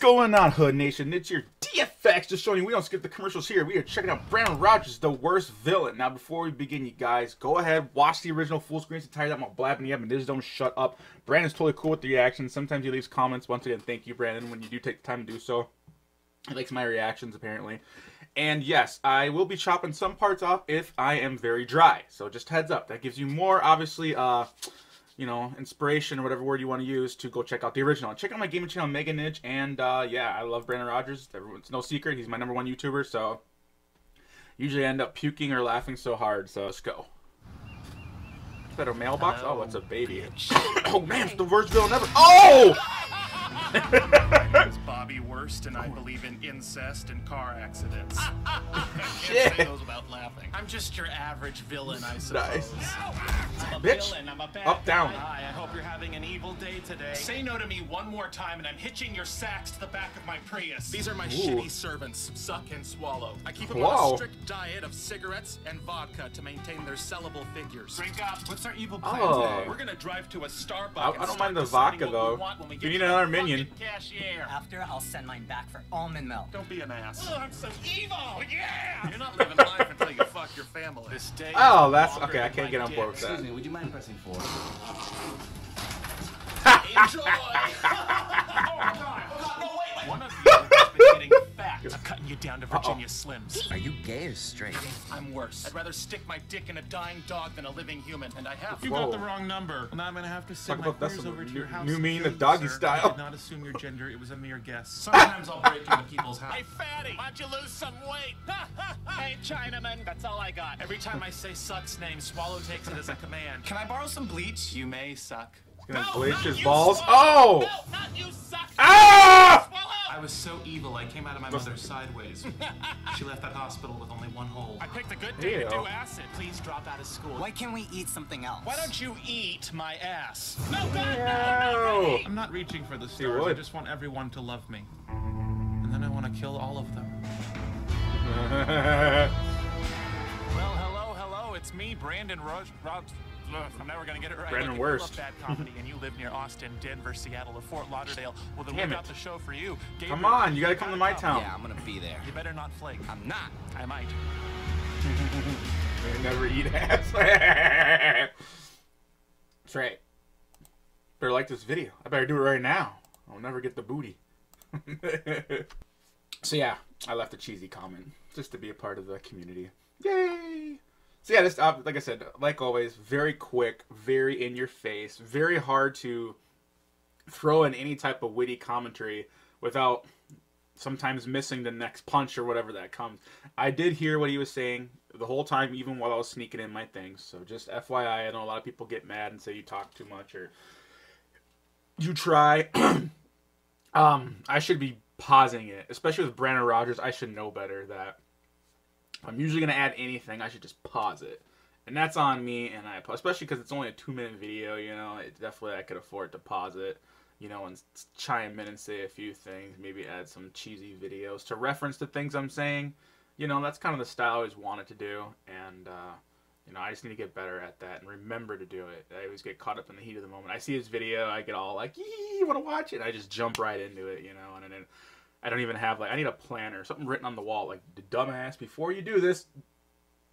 going on, Hood Nation? It's your DFX just showing you we don't skip the commercials here. We are checking out Brandon Rogers, the worst villain. Now, before we begin, you guys, go ahead, watch the original full screen to tire that my blabbing you up and just don't shut up. Brandon's totally cool with the reactions. Sometimes he leaves comments. Once again, thank you, Brandon, when you do take the time to do so. He likes my reactions, apparently. And yes, I will be chopping some parts off if I am very dry. So just heads up. That gives you more, obviously, uh you know, inspiration or whatever word you want to use to go check out the original. Check out my gaming channel, Mega Ninja, and uh, yeah, I love Brandon Rogers. It's no secret, he's my number one YouTuber, so usually I end up puking or laughing so hard, so let's go. Is that a mailbox? Hello, oh, it's a baby. oh man, it's the worst villain ever. Oh! it's Bobby Worst, and I believe in incest and car accidents. Shit. goes without laughing. I'm just your average villain, I suppose. Nice. I'm a Bitch. villain. I'm Up, down. guy. Hi, I hope you're having an evil day today. Say no to me one more time, and I'm hitching your sacks to the back of my Prius. These are my shitty servants. Suck and swallow. I keep them on a strict diet of cigarettes and vodka to maintain their sellable figures. Drink up. What's our evil plan Oh. today? We're gonna drive to a Starbucks. I- I don't mind the vodka, though. We want we You need another minion. Cashier. After, I'll send mine back for almond milk. Don't be an ass. Oh, I'm so evil. Yeah. You're not living life Oh, that's- okay, I can't get on dick. board with that. Excuse me, would you mind pressing forward? Enjoy. I'm cutting you down to Virginia Slims. Are you gay or straight? I'm worse. I'd rather stick my dick in a dying dog than a living human, and I have. You Whoa. got the wrong number. Well, now I'm gonna have to Talk send my about queries over to your house. You mean of security, doggy sir. style. I did not assume your gender. It was a mere guess. Sometimes I'll break into people's house. Hey, fatty, why'd you lose some weight? hey, Chinaman, that's all I got. Every time I say suck's name, Swallow takes it as a command. Can I borrow some bleach? You may suck. Gonna No, bleach his balls. Swallow. Oh! No, not you suck. Ah! Swallow. I was so evil, I came out of my mother sideways. she left that hospital with only one hole. I picked a good day to do acid. Please drop out of school. Why can't we eat something else? Why don't you eat my ass? No, God, no, No. not. I'm not reaching for the He stars. I just want everyone to love me. And then I want to kill all of them. Well, hello, hello. It's me, Brandon Rog. Rog Ugh, I'm never gonna get it right. Brandon Look, if you Worst. bad comedy, and you live near Austin, Denver, Seattle, or Fort Lauderdale. Well, then Damn we it. got the show for you. Come on, you gotta come to my town. Yeah, I'm gonna be there. You better not flake. I'm not. I might. I never eat ass. That's right. Better like this video. I better do it right now. I'll never get the booty. so yeah, I left a cheesy comment just to be a part of the community. Yay! So yeah, this uh, like I said, like always, very quick, very in your face, very hard to throw in any type of witty commentary without sometimes missing the next punch or whatever that comes. I did hear what he was saying the whole time, even while I was sneaking in my things. So just FYI, I know a lot of people get mad and say you talk too much or you try. um, I should be pausing it, especially with Brandon Rogers. I should know better that if I'm usually gonna add anything, I should just pause it. And that's on me, and I especially because it's only a two minute video. You know, it definitely I could afford to pause it you know, and chime in and say a few things, maybe add some cheesy videos to reference the things I'm saying. You know, that's kind of the style I always wanted to do, and uh, you know, I just need to get better at that and remember to do it. I always get caught up in the heat of the moment. I see his video, I get all like, "Yee, want to watch it?" I just jump right into it, you know, and then I don't even have like I need a planner, something written on the wall, like dumbass. Before you do this,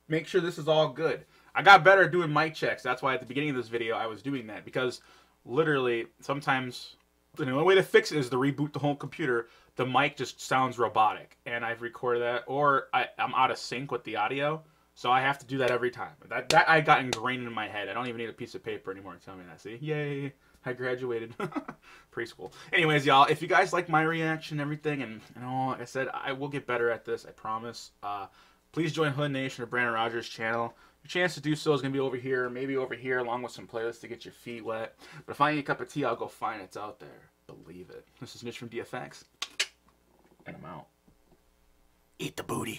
make sure this is all good. I got better at doing mic checks. That's why at the beginning of this video I was doing that because literally sometimes the only way to fix it is to reboot the whole computer. The mic just sounds robotic, and I've recorded that, or I, I'm out of sync with the audio, so I have to do that every time. That that I got ingrained in my head. I don't even need a piece of paper anymore to tell me that. See, yay! I graduated preschool. Anyways, y'all, if you guys like my reaction, and everything, and you know, like I said, I will get better at this. I promise. Uh, please join Hood Nation or Brandon Rogers channel. Your chance to do so is gonna be over here, maybe over here, along with some playlists to get your feet wet. But if I need a cup of tea, I'll go find it. It's out there. Believe it. This is Nidge from DFX, and I'm out. Eat the booty.